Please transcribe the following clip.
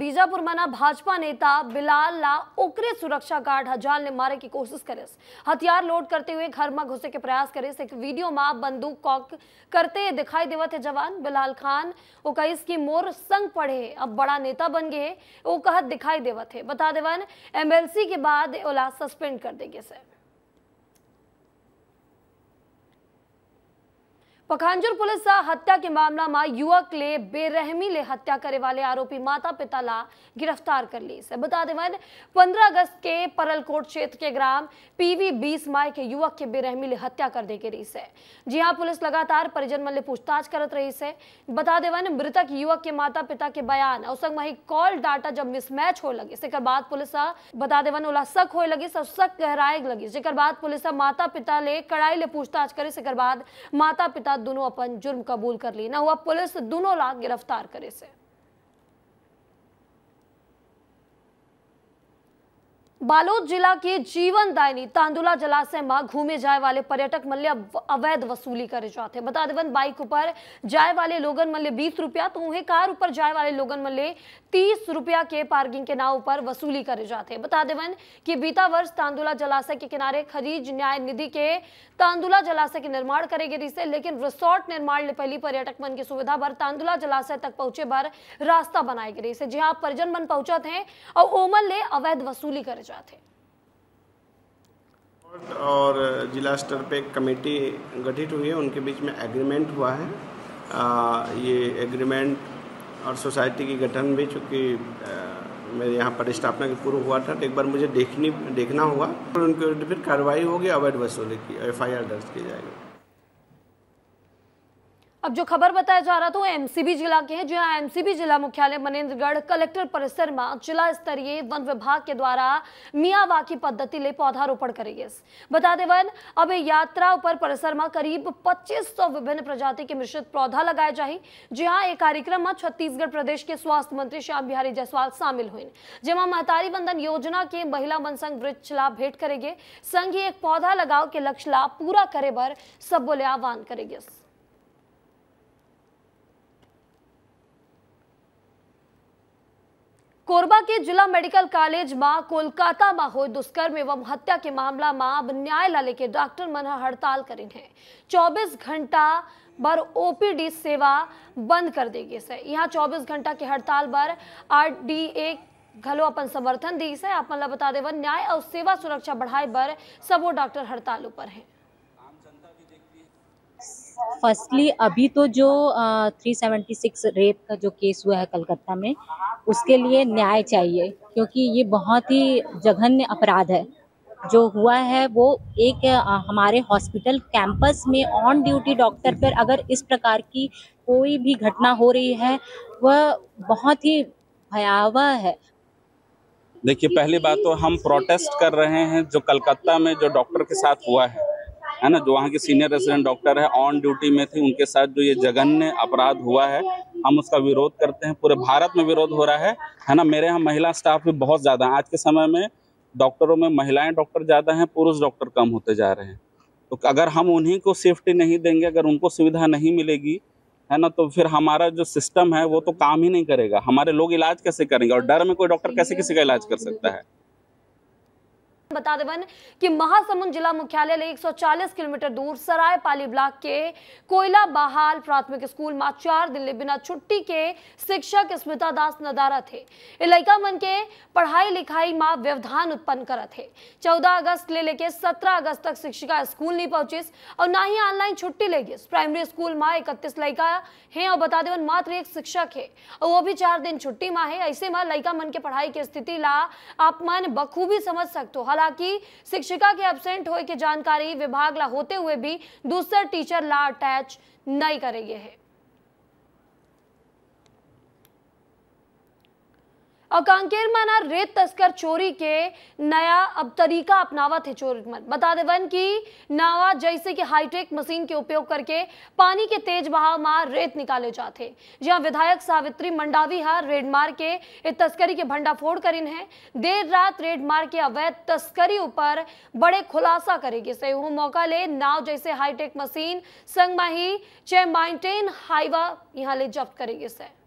बीजापुर मना भाजपा नेता बिलाल ला ओकरे सुरक्षा गार्ड हजाल ने मारे की कोशिश करे हथियार लोड करते हुए घर में घुसे के प्रयास करे एक वीडियो में बंदूक कॉक करते दिखाई देवत है जवान बिलाल खान। वो कहिस की मोर संग पढ़े अब बड़ा नेता बन गए वो कहत दिखाई देवा थे बता देवन, एमएलसी के बाद ओला सस्पेंड कर देंगे सर। पखांजूर पुलिस हत्या के मामला में युवक ले बेरहमी ले हत्या करे वाले आरोपी माता पिता ला गिरफ़्तार कर ली से बता देवन 15 अगस्त के परलकोट क्षेत्र के ग्राम पीवी 20 माई के युवक के बेरहमी ले हत्या कर दे के रही से जी हाँ पुलिस लगातार परिजन मन ले पूछताछ करत रही से बता देवन मृतक युवक के माता पिता के बयान और संग वही कॉल डाटा जब मिसमैच हो लगे। से बाद पुलिस बता देवन ओला शक हो लगी, सब शक गहराए लगी। जेकर बाद पुलिस माता पिता ले कड़ाई ले पूछताछ करे से बाद माता पिता दोनों अपन जुर्म कबूल कर ली। ना हुआ पुलिस दोनों लाख गिरफ़्तार करे से। बालोद जिला के जीवन दायनी तांदुला जलाशय में घूमे जाए वाले पर्यटक मल्य अवैध वसूली करे जाते बता देवन बाइक ऊपर जाए वाले लोगन मल्य बीस रुपया तो उन्हें कार ऊपर जाए वाले लोगन मल्य तीस रुपया के पार्किंग के नाव पर वसूली करे जाते बता देवन कि बीता वर्ष तांदुला जलाशय के किनारे खरीज न्याय निधि के तांदुला जलाशय के निर्माण करेगी रही से लेकिन रिसोर्ट निर्माण ले पहली पर्यटक मन की सुविधा भर तांदुला जलाशय तक पहुँचे भर रास्ता बनाए गई से जहाँ परिजन मन पहुँचा थे और ओमन ले अवैध वसूली करे जाते और जिला स्तर पे कमेटी गठित हुई है उनके बीच में एग्रीमेंट हुआ है। आ, ये एग्रीमेंट और सोसाइटी की गठन भी चूँकि मेरे यहाँ पर स्थापना के पूर्व हुआ था तो एक बार मुझे देखनी देखना हुआ और उनके फिर कार्रवाई होगी अवैध वसूली की एफआईआर दर्ज की जाएगी। अब जो खबर बताया जा रहा था वो एमसीबी जिला के हैं, जहाँ एमसीबी जिला मुख्यालय मनेन्द्रगढ़ कलेक्टर परिसर में जिला स्तरीय वन विभाग के द्वारा मियावाकी पद्धति ले पौधारोपण करेंगे बता दे, वन, अब यात्रा ऊपर परिसर में करीब 2500 विभिन्न प्रजाति के मिश्रित पौधा लगाए जाए, जहाँ एक कार्यक्रम में छत्तीसगढ़ प्रदेश के स्वास्थ्य मंत्री श्याम बिहारी जायसवाल शामिल हुए जेमा महतारी बंधन योजना के महिला मनसंघ वृक्ष लाभ भेंट करेंगे। संघ एक पौधा लगाओ के लक्ष्य लाभ पूरा करे बर सब बोले आह्वान करेंगे। कोरबा के जिला मेडिकल कॉलेज में कोलकाता में हो दुष्कर्म एवं हत्या के मामला में अब न्याय लाले के डॉक्टर मन हड़ताल करें है। 24 घंटा बर ओपीडी सेवा बंद कर देगी से यहाँ 24 घंटा के हड़ताल बर आरडीए घलो अपन समर्थन दी से आप मतलब बता देवन न्याय और सेवा सुरक्षा बढ़ाए बर सबो डॉक्टर हड़ताल ऊपर है। फर्स्टली अभी तो जो थ्री सेवेंटी सिक्स रेप का जो केस हुआ है कलकत्ता में, उसके लिए न्याय चाहिए, क्योंकि ये बहुत ही जघन्य अपराध है। जो हुआ है वो एक हमारे हॉस्पिटल कैंपस में ऑन ड्यूटी डॉक्टर पर अगर इस प्रकार की कोई भी घटना हो रही है, वह बहुत ही भयावह है। देखिए, पहली बात तो हम प्रोटेस्ट कर रहे हैं जो कलकत्ता में जो डॉक्टर के साथ हुआ है। है ना, जो वहाँ के सीनियर रेजिडेंट डॉक्टर है ऑन ड्यूटी में थे, उनके साथ जो ये जघन्य अपराध हुआ है, हम उसका विरोध करते हैं। पूरे भारत में विरोध हो रहा है है ना, मेरे यहाँ महिला स्टाफ भी बहुत ज़्यादा है। आज के समय में डॉक्टरों में महिलाएँ डॉक्टर ज़्यादा हैं, पुरुष डॉक्टर कम होते जा रहे हैं। तो अगर हम उन्हीं को सेफ्टी नहीं देंगे, अगर उनको सुविधा नहीं मिलेगी, है ना तो फिर हमारा जो सिस्टम है, वो तो काम ही नहीं करेगा। हमारे लोग इलाज कैसे करेंगे? और डर में कोई डॉक्टर कैसे किसी का इलाज कर सकता है? बता देवन कि महासमुंद जिला मुख्यालय ले 140 किलोमीटर दूर सराय पाली ब्लॉक के कोयला बहाल प्राथमिक स्कूल में चार दिन बिना छुट्टी के शिक्षक स्मिता दास नदारा थे। लड़का मन के पढ़ाई लिखाई में व्यवधान उत्पन्न कर थे। चौदह अगस्त ले लेके सत्रह अगस्त तक शिक्षिका स्कूल नहीं पहुँची और ना ही ऑनलाइन छुट्टी लेगी प्राइमरी स्कूल में इकतीस लड़का है और बता देवन मात्र एक शिक्षक है और वो भी चार दिन छुट्टी में है। ऐसे में लड़का मन के पढ़ाई की स्थिति ला आप मन बखूबी समझ सकते हो। हालाँकि शिक्षिका के एबसेंट होए की जानकारी विभाग ला होते हुए भी दूसरा टीचर ला अटैच नहीं करेंगे है। और कांकेर में ना रेत तस्कर चोरी के नया अब तरीका अपनावत है चोर मन बता देवन की नावा जैसे कि हाईटेक मशीन के उपयोग करके पानी के तेज बहाव में रेत निकाले जाते जहाँ विधायक सावित्री मंडावी है रेड मार के तस्करी के भंडाफोड़ करिन है। देर रात रेड मार के अवैध तस्करी ऊपर बड़े खुलासा करेगी। से वो मौका ले नाव जैसे हाईटेक मशीन संग माही चे माइंटेन हाईवा यहाँ ले जब्त करेगी से